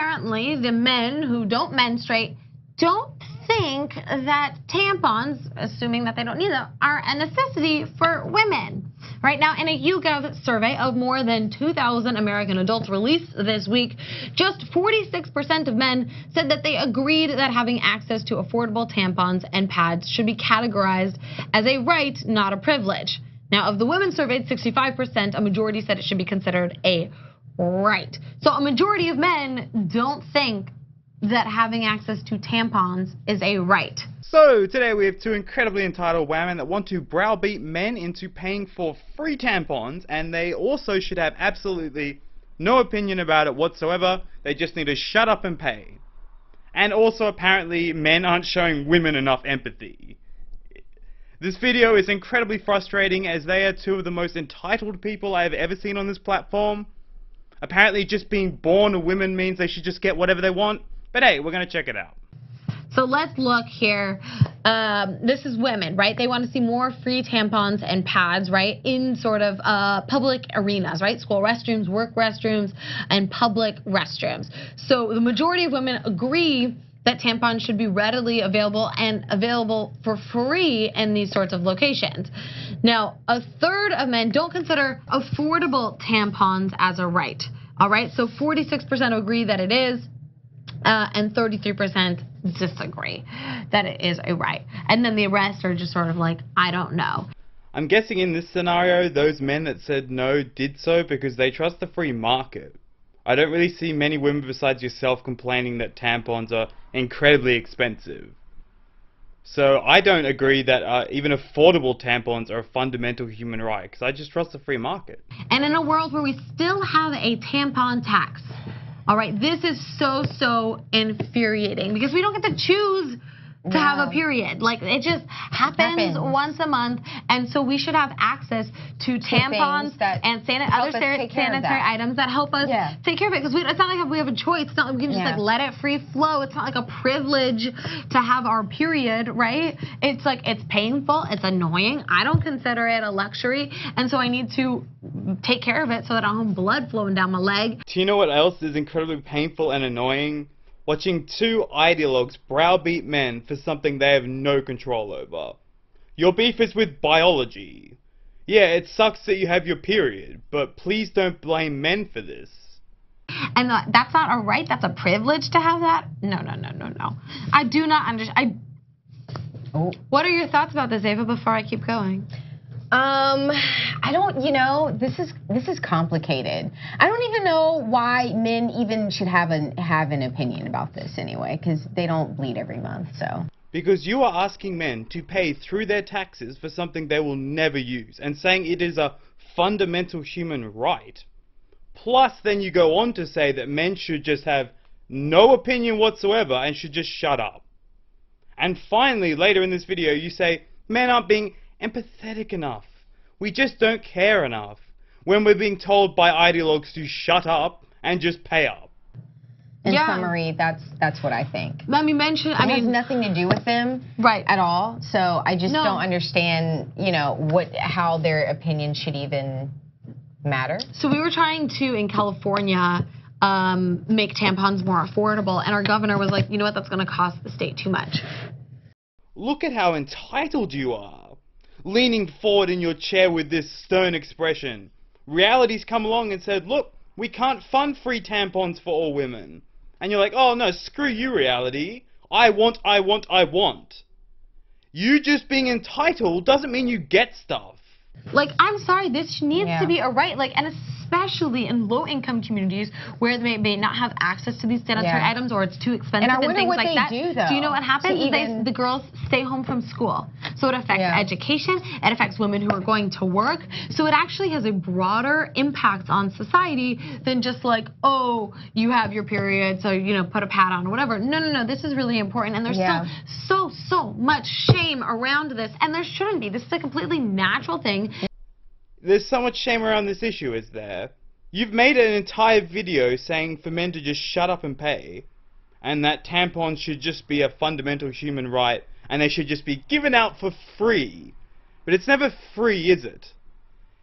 apparently the men who don't menstruate don't think that tampons, assuming that they don't need them, are a necessity for women. Right now, in a YouGov survey of more than 2,000 American adults released this week, just 46% of men said that they agreed that having access to affordable tampons and pads should be categorized as a right, not a privilege. Now, of the women surveyed, 65%, a majority said it should be considered a right. So a majority of men don't think that having access to tampons is a right. So, today we have two incredibly entitled women that want to browbeat men into paying for free tampons, and they also should have absolutely no opinion about it whatsoever. They just need to shut up and pay. And also, apparently, men aren't showing women enough empathy. This video is incredibly frustrating as they are two of the most entitled people I have ever seen on this platform. Apparently, just being born a woman means they should just get whatever they want. But hey, we're going to check it out. So let's look here. Um, this is women, right? They want to see more free tampons and pads, right, in sort of uh, public arenas, right? School restrooms, work restrooms, and public restrooms. So the majority of women agree that tampons should be readily available and available for free in these sorts of locations. Now, a third of men don't consider affordable tampons as a right. All right, so 46% agree that it is, uh, and 33% disagree that it is a right. And then the rest are just sort of like, I don't know. I'm guessing in this scenario, those men that said no did so because they trust the free market. I don't really see many women besides yourself complaining that tampons are incredibly expensive. So I don't agree that uh, even affordable tampons are a fundamental human right because I just trust the free market. And in a world where we still have a tampon tax, all right, this is so, so infuriating because we don't get to choose to have a period. Like it just happens, happens, once a month, and so we should have access to, to tampons and san other sanitary items that help us yeah. take care of it. Because we it's not like we have a choice. It's not like we can just yeah. like let it free flow. It's not like a privilege to have our period, right? It's like it's painful. It's annoying. I don't consider it a luxury, and so I need to take care of it so that I don't have blood flowing down my leg. Do you know what else is incredibly painful and annoying? Watching two ideologues browbeat men for something they have no control over. Your beef is with biology. Yeah, it sucks that you have your period, but please don't blame men for this. And that's not a right, that's a privilege to have that? No, no, no, no, no. I do not understand. I. Oh. What are your thoughts about this, Ava, before I keep going? Um, I don't, you know, this is this is complicated. I don't even know why men even should have an have an opinion about this anyway, because they don't bleed every month, so. Because you are asking men to pay through their taxes for something they will never use, and saying it is a fundamental human right. Plus, then you go on to say that men should just have no opinion whatsoever and should just shut up. And finally, later in this video, you say men aren't being empathetic enough. We just don't care enough when we're being told by ideologues to shut up and just pay up. In yeah. summary, that's that's what I think. Let me mention. It I mean, has nothing to do with them, right, at all. So I just no. don't understand, you know, what how their opinion should even matter. So we were trying to in California um, make tampons more affordable, and our governor was like, you know what, that's going to cost the state too much. Look at how entitled you are leaning forward in your chair with this stern expression. Reality's come along and said, look, we can't fund free tampons for all women. And you're like, oh no, screw you, reality. I want, I want, I want. You just being entitled doesn't mean you get stuff. Like, I'm sorry, this needs yeah. to be a right. Like, and especially in low-income communities where they may not have access to these sanitary yeah. items or it's too expensive and, and things like that. Do, do, you know what happens? They, the girls stay home from school. So it affects yeah. education. It affects women who are going to work. So it actually has a broader impact on society than just like, oh, you have your period, so you know, put a pad on or whatever. No, no, no. This is really important, and there's yeah. still so so much shame around this, and there shouldn't be. This is a completely natural thing. There's so much shame around this issue, is there? You've made an entire video saying for men to just shut up and pay, and that tampons should just be a fundamental human right, and they should just be given out for free. But it's never free, is it?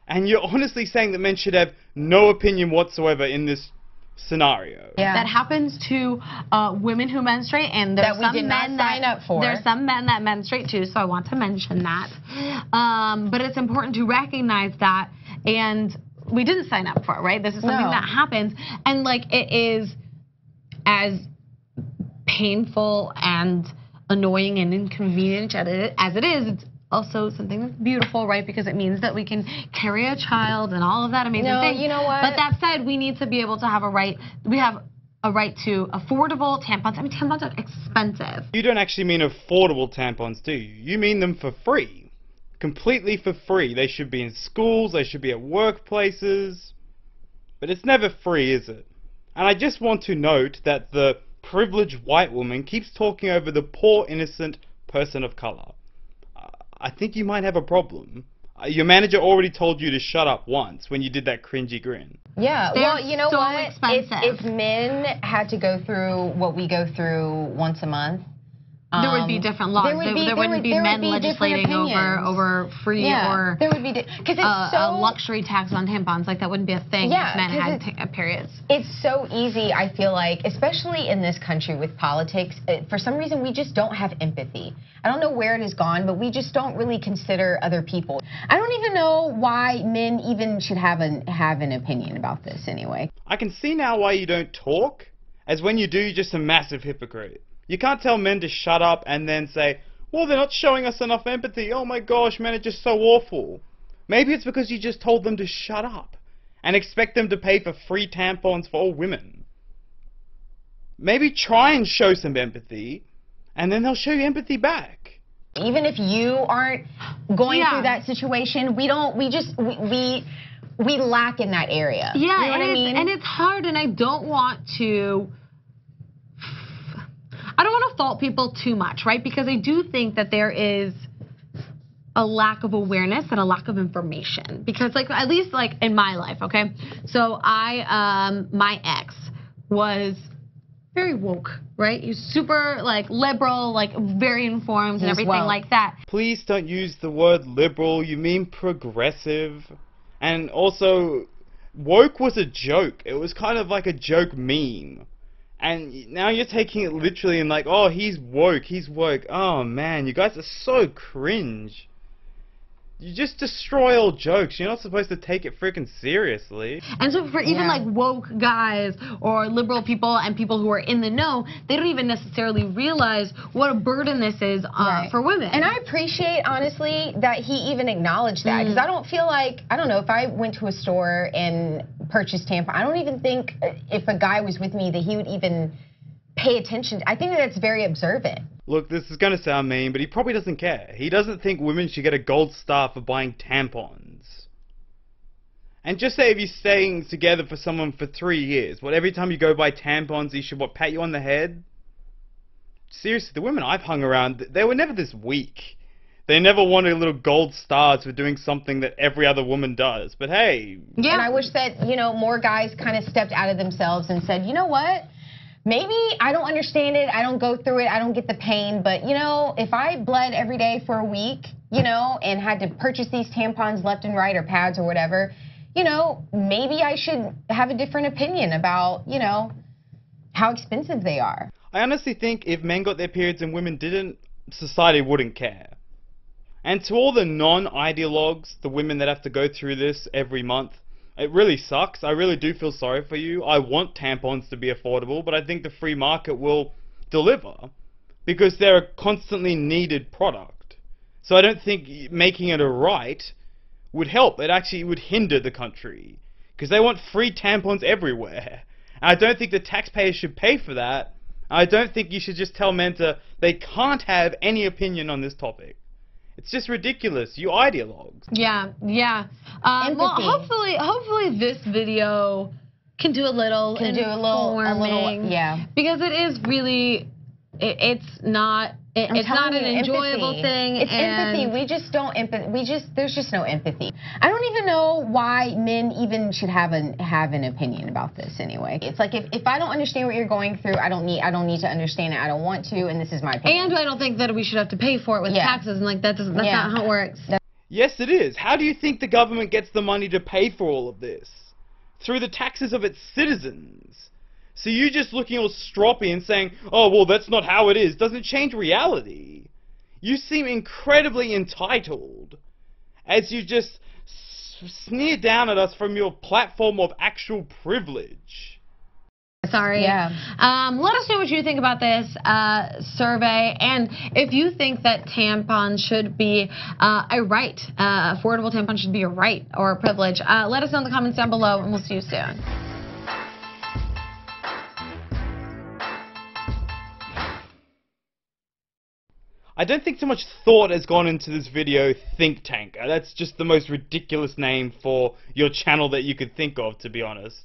And you're honestly saying that men should have no opinion whatsoever in this scenario. Yeah. that happens to uh, women who menstruate, and there's That we some did not men sign that up for. there's some men that menstruate too. So I want to mention that. Um, but it's important to recognize that, and we didn't sign up for it, right? This is something No. that happens, and like it is as painful and annoying and inconvenient as as it is. It's also something that's beautiful, right? Because it means that we can carry a child and all of that amazing No, things. you know what? But that said, we need to be able to have a right. We have a right to affordable tampons. I mean, tampons are expensive. You don't actually mean affordable tampons, do you? You mean them for free. Completely for free. They should be in schools, they should be at workplaces. But it's never free, is it? And I just want to note that the privileged white woman keeps talking over the poor innocent person of color. I think you might have a problem. Uh, Your manager already told you to shut up once when you did that cringy grin. Yeah, They're well, you know so what? If, expensive. if men had to go through what we go through once a month, there would be um, different laws. there would be, there, there wouldn't would- be there would men be legislating over over free yeah, or there would be because it's uh, so a luxury tax on tampons. Like that wouldn't be a thing Yeah, if men had it's- ta- uh, periods. It's so easy, I feel like, especially in this country with politics. uh, For some reason, we just don't have empathy. I don't know where it has gone, but we just don't really consider other people. I don't even know why men even should have an have an opinion about this anyway. I can see now why you don't talk, as when you do, you're just a massive hypocrite. You can't tell men to shut up and then say, well, they're not showing us enough empathy. Oh my gosh, men are just so awful. Maybe it's because you just told them to shut up and expect them to pay for free tampons for all women. Maybe try and show some empathy, and then they'll show you empathy back. Even if you aren't going Yeah. through that situation, we don't. We just we we, we lack in that area. Yeah, you know and, what I it's, mean. and it's hard, and I don't want to. I don't want to fault people too much, right? Because I do think that there is a lack of awareness and a lack of information. Because, like, at least like in my life, okay. So I, um, my ex was very woke, right? He's super like liberal, like very informed and everything woke. like that. Please don't use the word liberal, you mean progressive. And also, woke was a joke. It was kind of like a joke meme. And now you're taking it literally and like, oh, he's woke, he's woke. Oh man, you guys are so cringe. You just destroy all jokes. You're not supposed to take it freaking seriously. And so for even Yeah. like woke guys or liberal people and people who are in the know, they don't even necessarily realize what a burden this is uh, Right. for women. And I appreciate, honestly, that he even acknowledged that because I don't feel like I don't know if I went to a store and purchased tampon. I don't even think uh, if a guy was with me that he would even pay attention. I think that that's very observant. Look, this is gonna sound mean, but he probably doesn't care. He doesn't think women should get a gold star for buying tampons. And just say if you're staying together for someone for three years, what every time you go buy tampons, he should what pat you on the head? Seriously, the women I've hung around, they were never this weak. They never wanted little gold stars for doing something that every other woman does. But hey, yeah, And I wish that, you know, more guys kind of stepped out of themselves and said, you know what? Maybe I don't understand it. I don't go through it. I don't get the pain. But, you know, if I bled every day for a week, you know, and had to purchase these tampons left and right or pads or whatever, you know, maybe I should have a different opinion about, you know, how expensive they are. I honestly think if men got their periods and women didn't, society wouldn't care. And to all the non-ideologues, the women that have to go through this every month, it really sucks. I really do feel sorry for you. I want tampons to be affordable, but I think the free market will deliver because they're a constantly needed product. So I don't think making it a right would help. It actually would hinder the country because they want free tampons everywhere. And I don't think the taxpayers should pay for that. I don't think you should just tell men to they can't have any opinion on this topic. It's just ridiculous. You ideologues. yeah, yeah. Um, well, hopefully, hopefully this video can do a little Can do a little- a little- yeah. because it is really, it, it's not, it, it's not telling an you, enjoyable empathy. thing. It's and empathy. We just don't empathy. We just there's just no empathy. I don't even know why men even should have an have an opinion about this anyway. It's like if, if I don't understand what you're going through, I don't need I don't need to understand it. I don't want to, and this is my opinion. And I don't think that we should have to pay for it with Yeah. taxes and like that doesn't. That's Yeah. not how it works. Yes, it is. How do you think the government gets the money to pay for all of this? through the taxes of its citizens. So you just looking all stroppy and saying, oh, well, that's not how it is, doesn't change reality. You seem incredibly entitled as you just sneer down at us from your platform of actual privilege. Sorry. Yeah. Um, let us know what you think about this uh, survey, and if you think that tampons should be uh, a right, uh, affordable tampons should be a right or a privilege. Uh, let us know in the comments down below, and we'll see you soon. I don't think so much thought has gone into this video, Think Tank. Uh, that's just the most ridiculous name for your channel that you could think of, to be honest.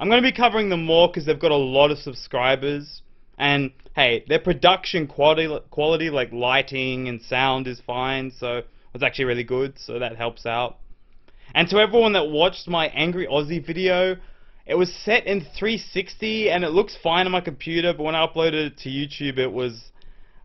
I'm going to be covering them more because they've got a lot of subscribers. And hey, their production quality, quality like lighting and sound is fine, so it's actually really good, so that helps out. And to everyone that watched my Angry Aussie video, it was set in 360 and it looks fine on my computer, but when I uploaded it to YouTube, it was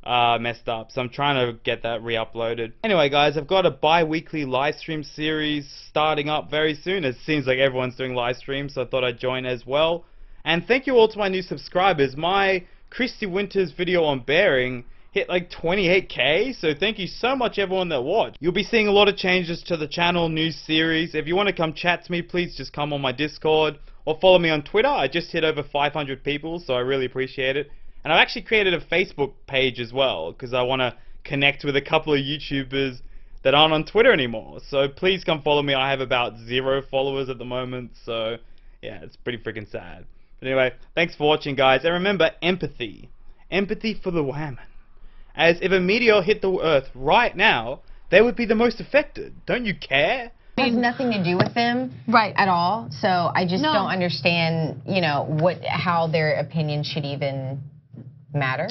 uh, messed up. So I'm trying to get that re-uploaded. Anyway, guys, I've got a bi-weekly live stream series starting up very soon. It seems like everyone's doing live streams, so I thought I'd join as well. And thank you all to my new subscribers. My Kristi Winters video on bearing hit like 28k so thank you so much everyone that watched you'll be seeing a lot of changes to the channel new series if you want to come chat to me please just come on my discord or follow me on twitter i just hit over 500 people so i really appreciate it and I've actually created a Facebook page as well because I want to connect with a couple of YouTubers that aren't on Twitter anymore. So please come follow me. I have about zero followers at the moment. So yeah, it's pretty freaking sad. But anyway, thanks for watching, guys. And remember, empathy. Empathy for the women. As if a meteor hit the Earth right now, they would be the most affected. Don't you care? It has nothing to do with them Right. at all. So I just No. don't understand, you know, what how their opinion should even matter.